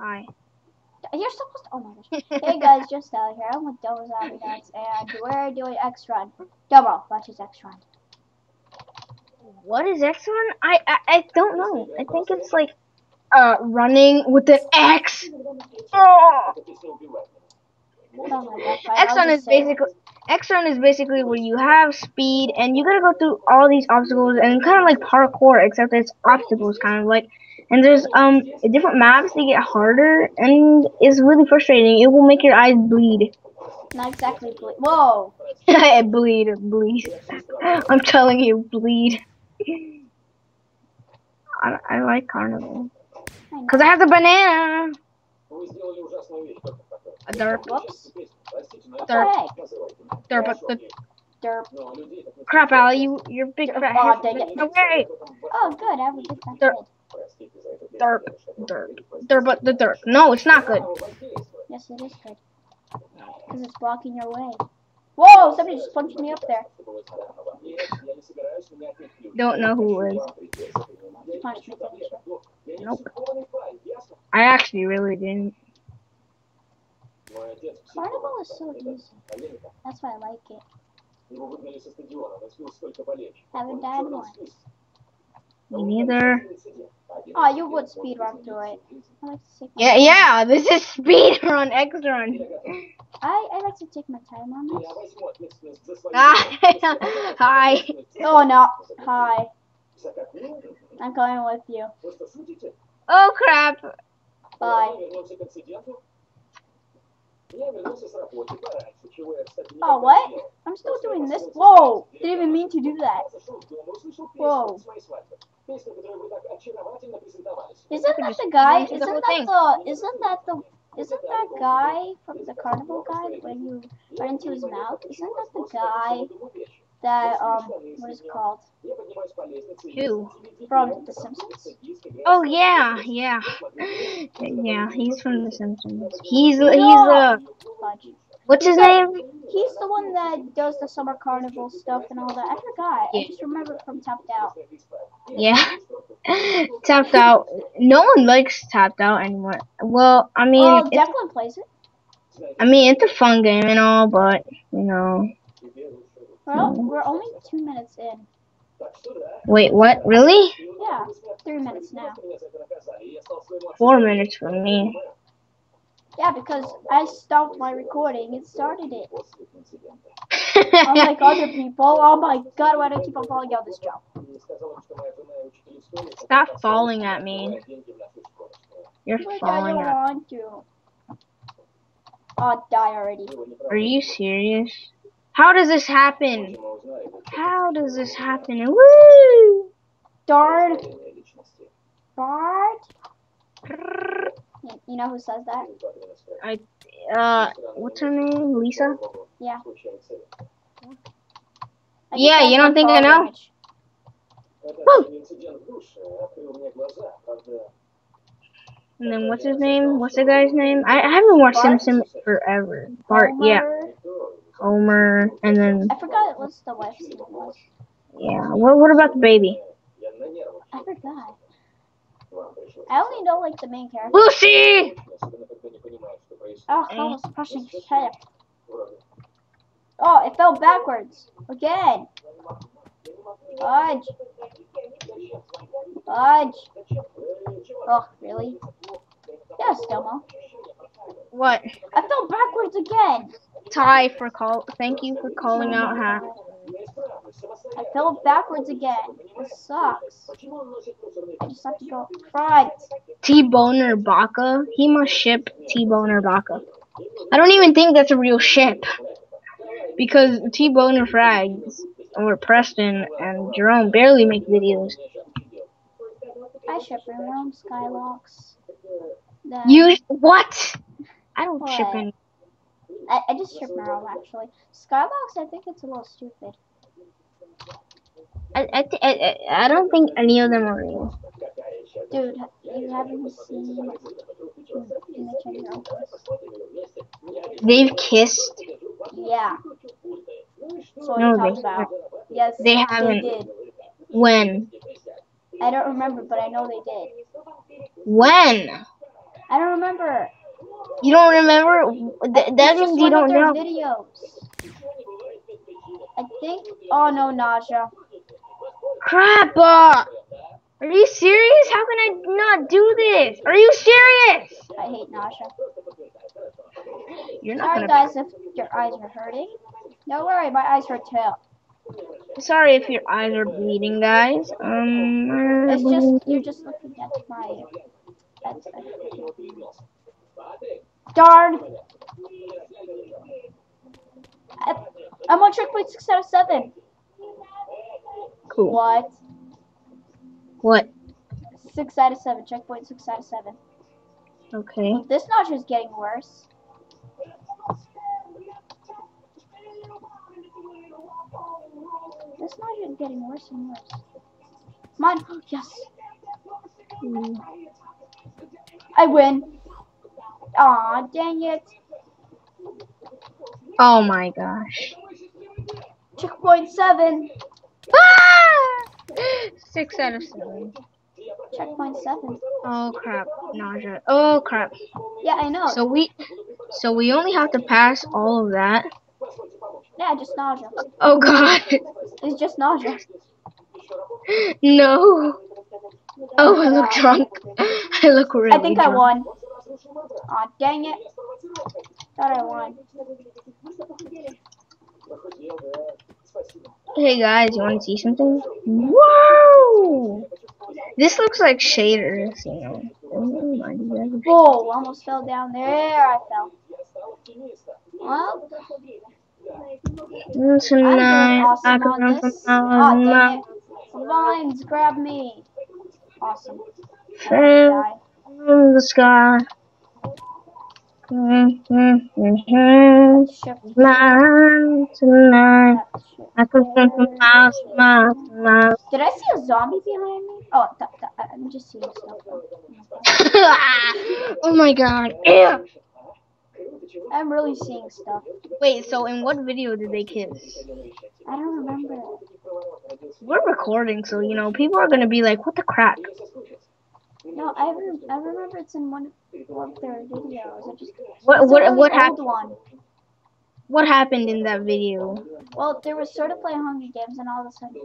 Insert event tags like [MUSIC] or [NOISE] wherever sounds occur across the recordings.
Hi. You're supposed to. Oh my gosh. [LAUGHS] hey guys, just out here. I'm with Double Zombie Nuts, and we're doing X Run. Double, watch his X Run. What is X Run? I, I I don't know. I think it's like uh running with an X. Oh. Oh my gosh. fine, X I'll Run is basically X Run is basically where you have speed and you gotta go through all these obstacles and kind of like parkour, except it's obstacles kind of like. And there's um different maps they get harder and it's really frustrating. It will make your eyes bleed. Not exactly. ble- Whoa. [LAUGHS] bleed, bleed. [LAUGHS] I'm telling you, bleed. I, I like carnival because I have the banana. A derp, Whoops. derp, Hey. derp, the Derp. crap, Ally, you, you're big fat. Oh, head. dang it. No way. Oh, good. I have a good time. Derp. Derp, derp, derp, but the derp. No, it's not good. Yes, it is good. Because it's blocking your way. Whoa! Somebody just punched me up there. Don't know who it is. Punched me. finished it. Nope. I actually really didn't. Carnival is so easy. That's why I like it. Haven't died once. Me neither. Oh, you would speed run through it. I like to take my Yeah, yeah. This is speed run, X run. I, I like to take my time on this. Ah, [LAUGHS] Hi. Oh no. Hi. I'm going with you. Oh crap. Bye. Oh, what? I'm still doing this. Whoa! Didn't even mean to do that. Whoa. Isn't that the guy? Isn't that the? Isn't that the? Isn't that guy from the carnival guy when you run into his mouth? Isn't that the guy that um what is it called Who? from The Simpsons? Oh yeah, yeah, [LAUGHS] yeah. He's from The Simpsons. He's he's No. uh, what's his name? He's the one that does the summer carnival stuff and all that. I forgot. I just remember it from Tapped Out. Yeah. [LAUGHS] Tapped out. No one likes tapped out anymore. Well, I mean, Oh, it's, Declan plays it. I mean, it's a fun game and all, but you know. Well, we're only two minutes in. Wait, what? Really? Yeah, three minutes now. Four minutes for me. Yeah, because I stopped my recording and started it. [LAUGHS] Unlike other people. Oh my god, why do I keep on falling down this jump? Stop falling at me. You're I falling don't at. want to. Oh, die already. Are you serious? How does this happen? How does this happen? Woo! Darn. Darn. You, you know who says that? I, Uh, what's her name? Lisa? Yeah. I Yeah, you don't think I know? damage. And then what's his name? What's the guy's name? I, I haven't watched Bart? Simpsons forever. Bart, yeah. Homer. Homer, and then I forgot what's the wife's name was. yeah. What what about the baby? I forgot. I only know like the main character. Lucy. Oh, I was pushing shit. Oh, it fell backwards. Again. Fudge. Fudge. Oh, really? Yes, Domo. What? I fell backwards again. Ty for call. Thank you for calling out half. I fell backwards again. This sucks. I just have to go front. T Boner Baka. He must ship T Boner Baka. I don't even think that's a real ship. Because TBNRfrags or Preston and Jerome barely make videos. I ship around Skylocks. Then You what? I don't ship What? I, I just ship around actually. Skybox, I think it's a little stupid. I I, I I don't think any of them are real. Dude, you haven't seen Image and Your They've kissed. Yeah. So No, they about. Yes, They haven't. did. When? I don't remember, but I know they did. When? I don't remember. You don't remember? Th- that means you don't know. videos. I think. Oh no, Naja. Crap! Uh, are you serious? How can I not do this? Are you serious? I hate Naja. You're not Sorry, gonna. guys, if your eyes are hurting. No worry, my eyes hurt too. Sorry if your eyes are bleeding, guys. Um. It's just you're just looking at my. That's Darn. I- I'm on checkpoint six out of seven. cool. What? What? Six out of seven. Checkpoint six out of seven. Okay. This notch is getting worse. This notch is getting worse and worse. Come on. [GASPS] Yes. Mm. I win. Aw, dang it. Oh my gosh. Checkpoint seven. Ah! Six out of seven. Checkpoint seven. Oh crap, nausea. Oh crap. Yeah, I know. So we, so we only have to pass all of that. yeah, just nausea. Oh god. [LAUGHS] It's just nausea. No. Oh, I look drunk. [LAUGHS] I look really I think I won. Aw, dang it. Thought I won. Hey guys, you want to see something? Whoa! This looks like shaders, you know. Oh, my God. Whoa, almost fell down there. I fell. Well, Tonight, I awesome can on run from. Aw, dang it. Vines, grab me. Awesome. Fell from the sky. Mm, mm, mm, mm. Shift. Tonight. I. Did I see a zombie behind me? Oh, th- th- I'm just seeing stuff. oh my god. Ew. I'm really seeing stuff. Wait, so in what video did they kiss? I don't remember. We're recording, so you know, people are gonna be like, what the crap? No, I, re- I remember it's in one of, their videos. I just, What what really what happened one. what happened in that video? Well, they were sort of playing Hunger Games, and all of a sudden,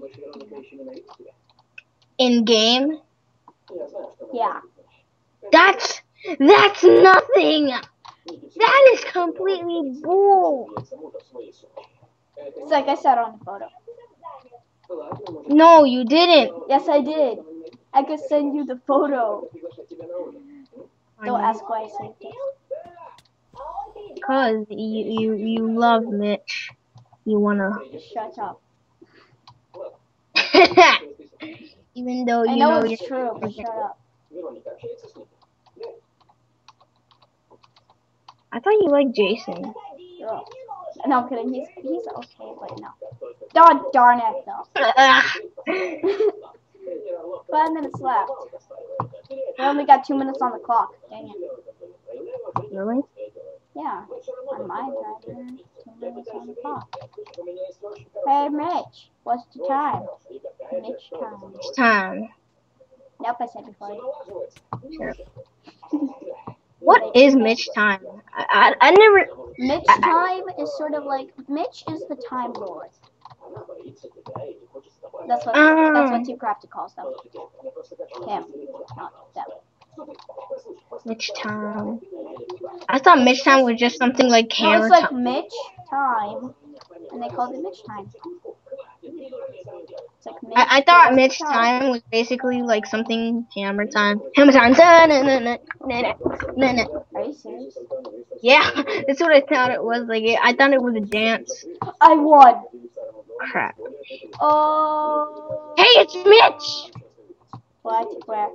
In game? yeah. That's that's nothing. That is completely bull. It's like I said on the photo. No, you didn't. Yes, I did. I could send you the photo. Don't ask why I saved it. Cause you you you love Mitch. You wanna. Shut up. [LAUGHS] Even though I you know know, it's you're. true, but shut up. I thought you liked Jason. No, I'm kidding. He's he's okay, but no. God darn it, though. [LAUGHS] [LAUGHS] Five minutes left. We only got two minutes on the clock. Dang it. really? Yeah. On my timer, two minutes on the clock. Hey, Mitch. What's the time? Mitch time. It's time. Nope, I said before. What is Mitch time? I, I, I never. Mitch I- time is sort of like Mitch is the time lord. That's what that's what ah. Team Crafted calls them. Him, not them. Mitch time. I thought Mitch time was just something like No, camera it's like. Mitch time, and they called it Mitch time. It's like Mitch I, I thought Mitch time was basically like something hammer time. Hammer time. Da, na, na, na, na, na, na. Are you serious? Yeah, [LAUGHS] that's what I thought it was. Like I thought it was a dance. I won. Crap. Oh. Hey, it's Mitch. What? Where?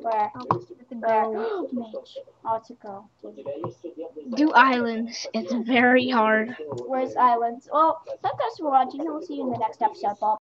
Where? Oh, it's a Where? go. [GASPS] Mitch. Oh, it's a go. Do islands. It's very hard. Where's Islands? Well, thank guys for watching. And we'll see you in the next episode, Bob.